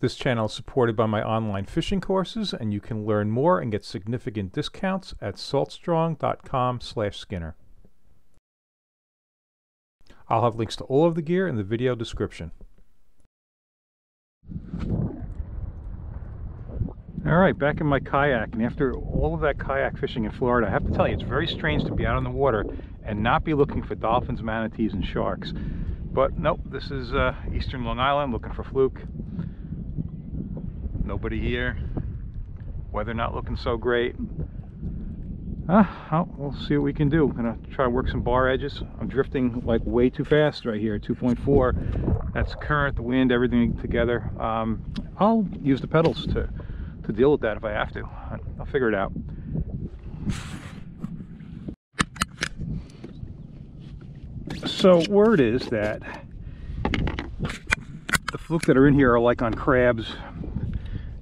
This channel is supported by my online fishing courses, and you can learn more and get significant discounts at saltstrong.com slash skinner. I'll have links to all of the gear in the video description. All right, back in my kayak, and after all of that kayak fishing in Florida, I have to tell you, it's very strange to be out on the water and not be looking for dolphins, manatees, and sharks. But nope, this is uh, eastern Long Island, looking for fluke. Nobody here. Weather not looking so great. Uh, well, see what we can do. I'm gonna try to work some bar edges. I'm drifting like way too fast right here, 2.4. That's current, the wind, everything together. Um, I'll use the pedals to to deal with that if I have to. I'll figure it out. So word is that the fluke that are in here are like on crabs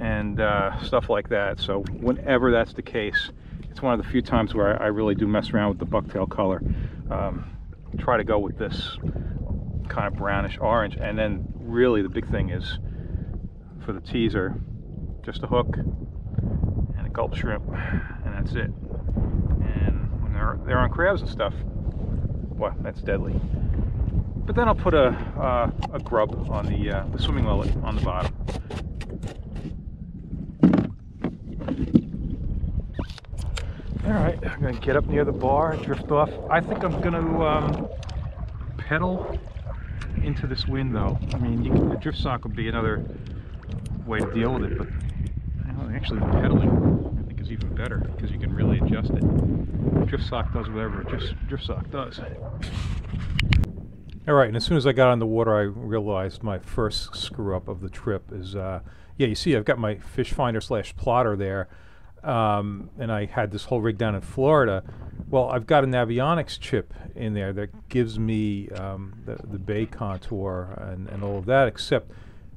and uh, stuff like that. So whenever that's the case, it's one of the few times where I, I really do mess around with the bucktail color. Um, try to go with this kind of brownish orange. And then really the big thing is for the teaser, just a hook and a gulp shrimp, and that's it. And when they're they're on crabs and stuff, well, that's deadly. But then I'll put a uh, a grub on the uh, the swimming lily on the bottom. All right, I'm gonna get up near the bar and drift off. I think I'm gonna um, pedal into this wind though. I mean, can, the drift sock would be another way to deal with it, but actually the pedaling I think is even better because you can really adjust it. Drift sock does whatever drift, drift sock does. All right, and as soon as I got on the water, I realized my first screw up of the trip is, uh, yeah, you see, I've got my fish finder slash plotter there, um, and I had this whole rig down in Florida. Well, I've got a Navionics chip in there that gives me um, the, the bay contour and, and all of that, except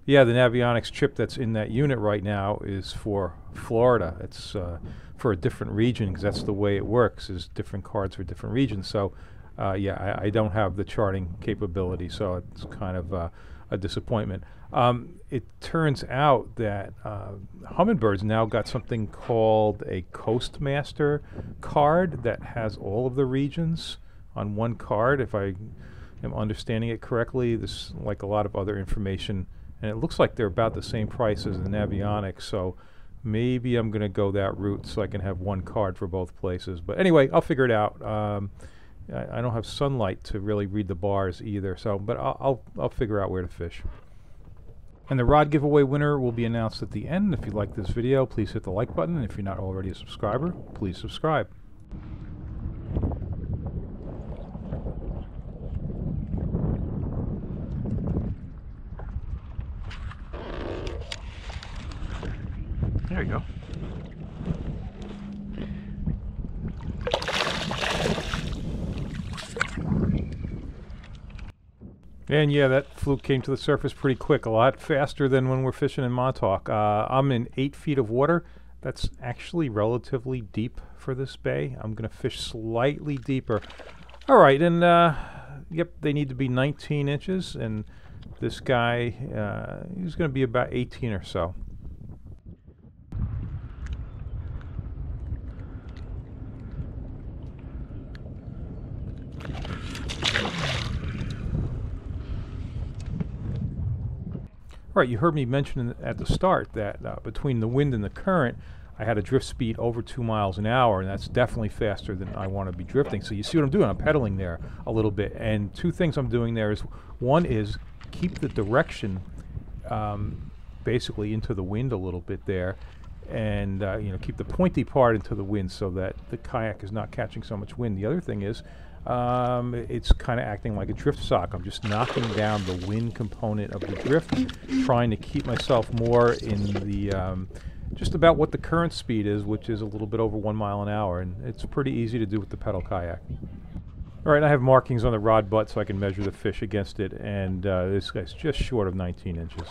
yeah, the Navionics chip that's in that unit right now is for Florida. It's uh, for a different region because that's the way it works. Is different cards for different regions. So, uh, yeah, I, I, don't have the charting capability, so it's kind of uh, a disappointment. Um, it turns out that uh, Humminbird's now got something called a Coastmaster card that has all of the regions on one card. If I am understanding it correctly, this like a lot of other information and it looks like they're about the same price as the Navionics, so maybe I'm going to go that route so I can have one card for both places. But anyway, I'll figure it out. Um, I, I, don't have sunlight to really read the bars either, so but I'll, I'll, I'll figure out where to fish. And the rod giveaway winner will be announced at the end. If you like this video, please hit the like button. And if you're not already a subscriber, please subscribe. There you go. And yeah, that fluke came to the surface pretty quick, a lot faster than when we're fishing in Montauk. Uh, I'm in eight feet of water. That's actually relatively deep for this bay. I'm going to fish slightly deeper. All right, and uh, yep, they need to be 19 inches, and this guy, uh, he's going to be about 18 or so. Right, you heard me mention at the start that uh, between the wind and the current, I had a drift speed over two miles an hour, and that's definitely faster than I want to be drifting. So you see what I'm doing? I'm pedaling there a little bit, and two things I'm doing there is one is keep the direction um, basically into the wind a little bit there, and uh, you know keep the pointy part into the wind so that the kayak is not catching so much wind. The other thing is um, it's kind of acting like a drift sock. I'm just knocking down the wind component of the drift, trying to keep myself more in the um, just about what the current speed is, which is a little bit over one mile an hour, and it's pretty easy to do with the pedal kayak. All right, I have markings on the rod butt so I can measure the fish against it, and uh, this guy's just short of 19 inches.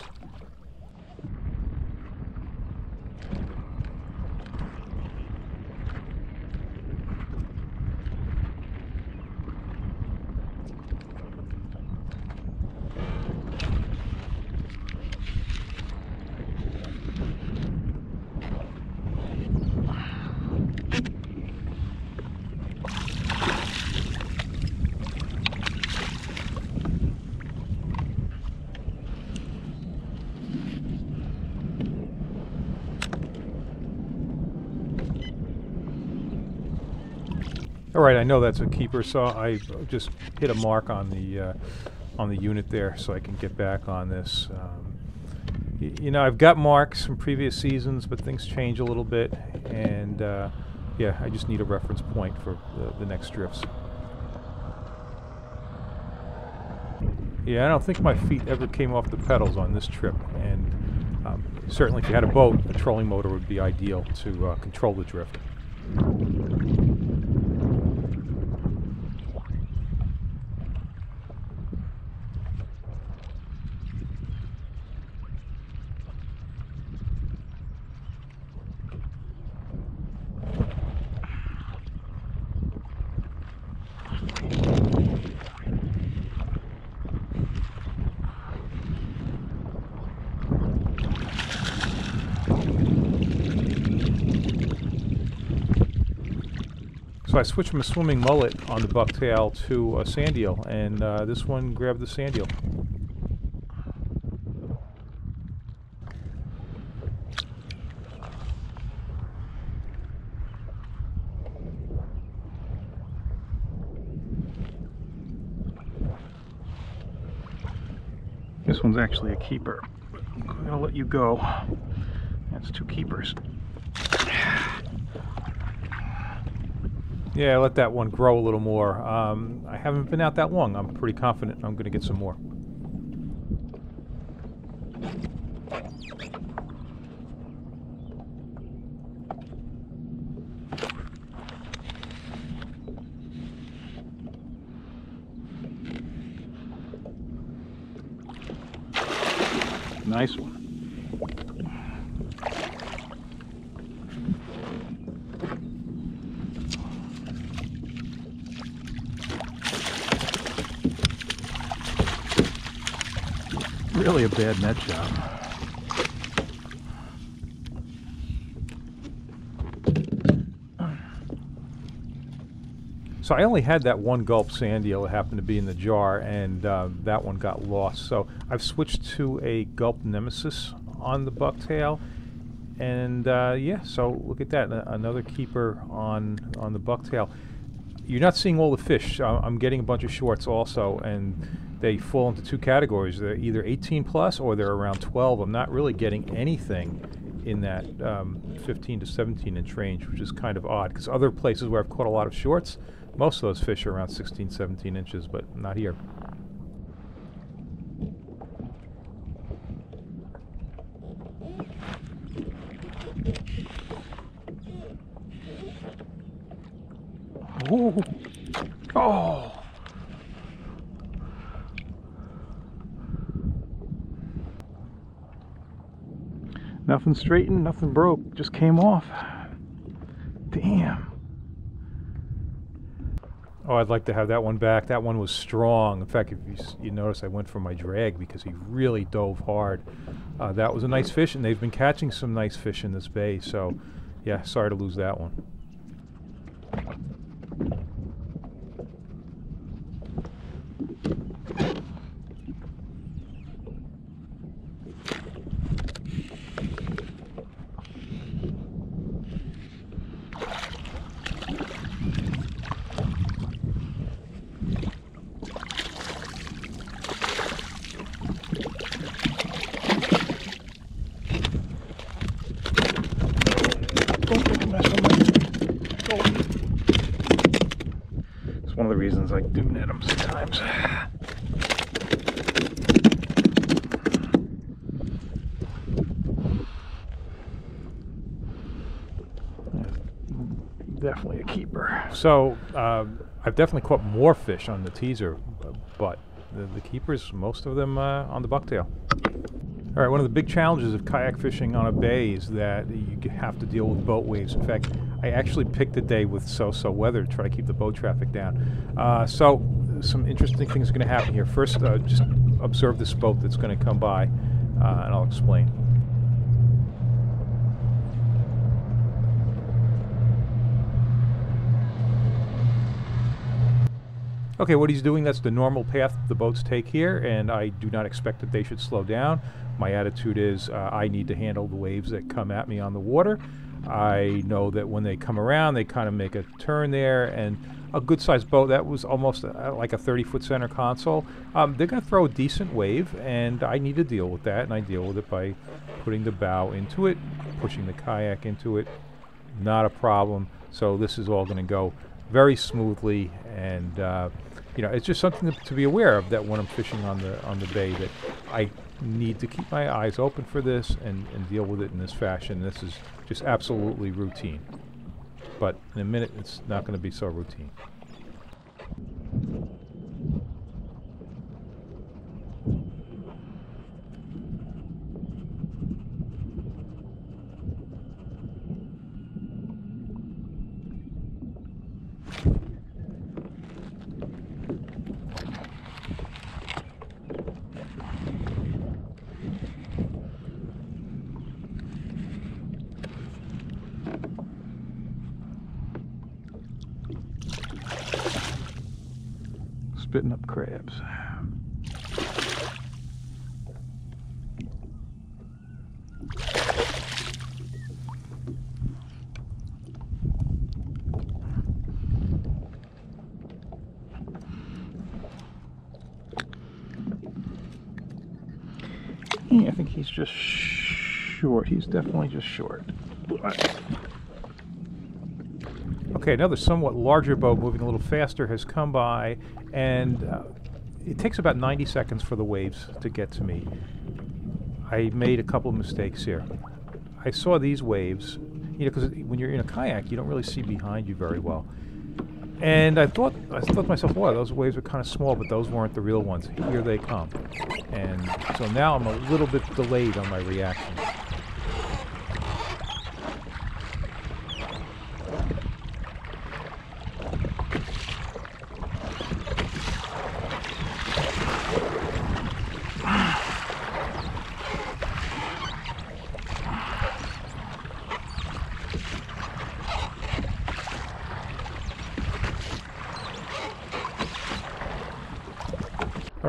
All right, I know that's a keeper, so I just hit a mark on the uh, on the unit there, so I can get back on this. Um, you know, I've got marks from previous seasons, but things change a little bit, and uh, yeah, I just need a reference point for the, the next drifts. Yeah, I don't think my feet ever came off the pedals on this trip, and um, certainly if you had a boat, a trolling motor would be ideal to uh, control the drift. So I switched from a swimming mullet on the bucktail to a sand eel, and uh, this one grabbed the sand eel. This one's actually a keeper. I'm gonna let you go. That's two keepers. Yeah, let that one grow a little more. Um, I haven't been out that long. I'm pretty confident I'm going to get some more. Nice one. Really a bad net job. So I only had that one gulp sand eel that happened to be in the jar, and uh, that one got lost. So I've switched to a gulp nemesis on the bucktail, and uh, yeah. So look at that, another keeper on on the bucktail. You're not seeing all the fish. I'm getting a bunch of shorts also, and they fall into two categories. They're either 18 plus or they're around 12. I'm not really getting anything in that um, 15 to 17 inch range, which is kind of odd because other places where I've caught a lot of shorts, most of those fish are around 16, 17 inches, but not here. Ooh. Oh. Nothing straightened, nothing broke, just came off. Damn. Oh, I'd like to have that one back. That one was strong. In fact, if you, you notice, I went for my drag because he really dove hard. Uh, that was a nice fish, and they've been catching some nice fish in this bay. So, yeah, sorry to lose that one. Don't mess with my It's one of the reasons I do net them sometimes. Definitely a keeper. So um, I've definitely caught more fish on the teaser, but the, the keepers, most of them uh, on the bucktail. All right, one of the big challenges of kayak fishing on a bay is that you have to deal with boat waves. In fact, I actually picked a day with so-so weather to try to keep the boat traffic down. Uh, so, some interesting things are going to happen here. First, uh, just observe this boat that's going to come by, uh, and I'll explain. Okay, what he's doing, that's the normal path the boats take here, and I do not expect that they should slow down. My attitude is uh, I need to handle the waves that come at me on the water. I know that when they come around, they kind of make a turn there, and a good sized boat. That was almost uh, like a 30 foot center console. Um, they're going to throw a decent wave, and I need to deal with that, and I deal with it by putting the bow into it, pushing the kayak into it. Not a problem. So this is all going to go very smoothly, and uh, you know, it's just something to, to be aware of that when I'm fishing on the on the bay that I need to keep my eyes open for this and, and deal with it in this fashion. This is just absolutely routine. But in a minute, it's not going to be so routine. Spitting up crabs. Yeah, I think he's just short. He's definitely just short. Okay, another somewhat larger boat moving a little faster has come by and uh, it takes about 90 seconds for the waves to get to me. I made a couple of mistakes here. I saw these waves, you know, because when you're in a kayak, you don't really see behind you very well. And I thought, I thought to myself, wow, those waves are kind of small, but those weren't the real ones. Here they come. And so now I'm a little bit delayed on my reaction.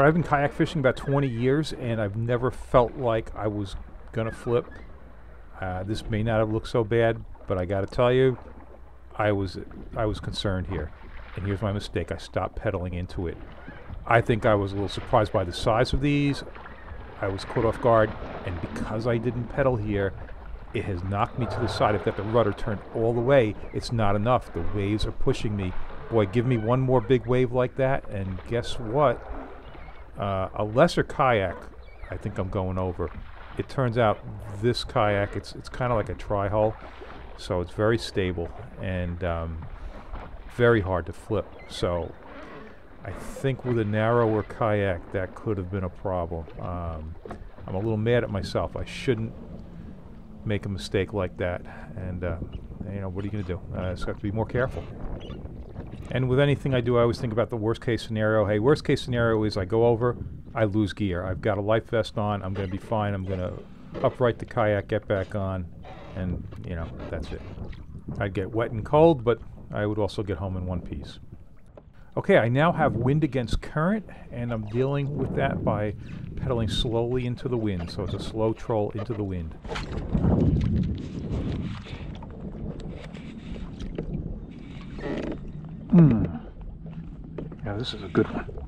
I've been kayak fishing about 20 years, and I've never felt like I was gonna flip. Uh, this may not have looked so bad, but I got to tell you, I was I was concerned here, and here's my mistake: I stopped pedaling into it. I think I was a little surprised by the size of these. I was caught off guard, and because I didn't pedal here, it has knocked me to the side. I've got the rudder turned all the way. It's not enough. The waves are pushing me. Boy, give me one more big wave like that, and guess what? Uh, a lesser kayak, I think I'm going over. It turns out this kayak, it's it's kind of like a tri-hull, so it's very stable and um, very hard to flip. So I think with a narrower kayak, that could have been a problem. Um, I'm a little mad at myself. I shouldn't make a mistake like that. And uh, you know, what are you going to do? Uh, just have to be more careful. And with anything I do, I always think about the worst case scenario. Hey, worst case scenario is I go over, I lose gear. I've got a life vest on. I'm going to be fine. I'm going to upright the kayak, get back on, and, you know, that's it. I'd get wet and cold, but I would also get home in one piece. Okay, I now have wind against current, and I'm dealing with that by pedaling slowly into the wind. So it's a slow troll into the wind. Hmm. Yeah, this is a good one.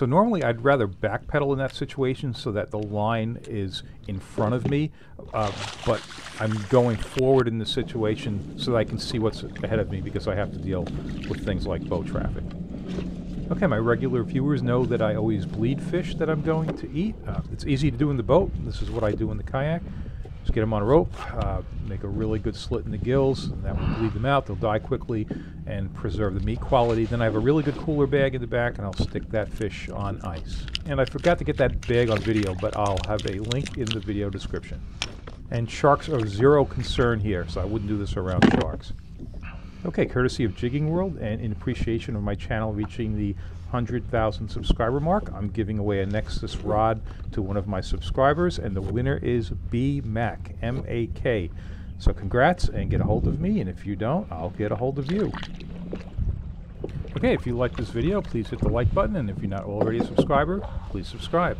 So normally I'd rather backpedal in that situation so that the line is in front of me, uh, but I'm going forward in the situation so that I can see what's ahead of me because I have to deal with things like boat traffic. Okay, my regular viewers know that I always bleed fish that I'm going to eat. Uh, it's easy to do in the boat. This is what I do in the kayak. Just get them on a rope, uh, make a really good slit in the gills, and that will bleed them out. They'll die quickly and preserve the meat quality. Then I have a really good cooler bag in the back, and I'll stick that fish on ice. And I forgot to get that bag on video, but I'll have a link in the video description. And sharks are zero concern here, so I wouldn't do this around sharks. Okay, courtesy of Jigging World and in appreciation of my channel reaching the 100,000 subscriber mark, I'm giving away a Nexus rod to one of my subscribers, and the winner is B Mac, M A K. So congrats and get a hold of me, and if you don't, I'll get a hold of you. Okay, if you like this video, please hit the like button, and if you're not already a subscriber, please subscribe.